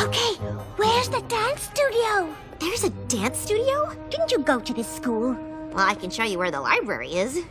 Okay, where's the dance studio? There's a dance studio? Didn't you go to this school? Well, I can show you where the library is.